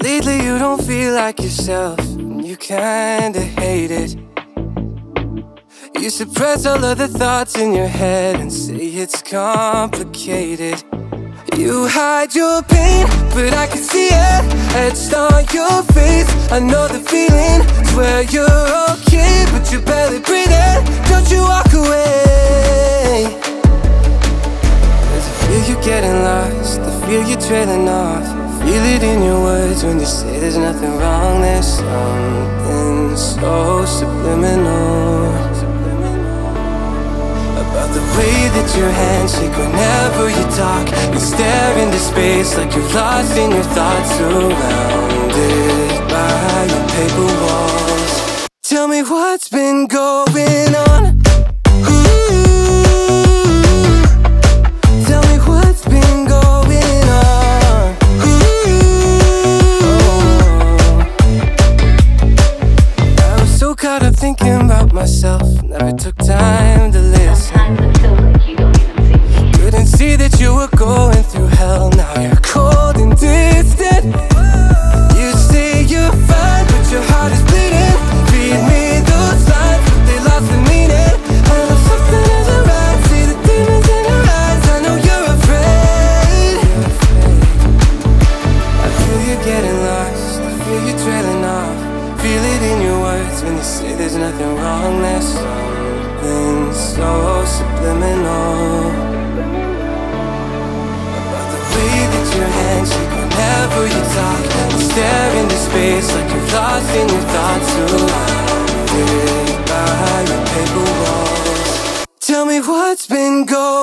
Lately you don't feel like yourself, and you kinda hate it. You suppress all of the thoughts in your head and say it's complicated. You hide your pain, but I can see it etched on your face. I know the feeling, swear you're okay, but you're barely breathing. Don't you walk away. Cause I feel you getting lost, I feel you're trailing off. Feel it in your words when you say there's nothing wrong. There's something so subliminal about the way that your hands shake whenever you talk. You stare into space like you're lost in your thoughts, surrounded by your paper walls. Tell me what's been going on. Thinking about myself, never took time to listen. There's nothing wrong. There's something so subliminal about the way that your hands shake whenever you talk. You stare into space like you're lost in your thoughts, surrounded by your paper walls. Tell me what's been going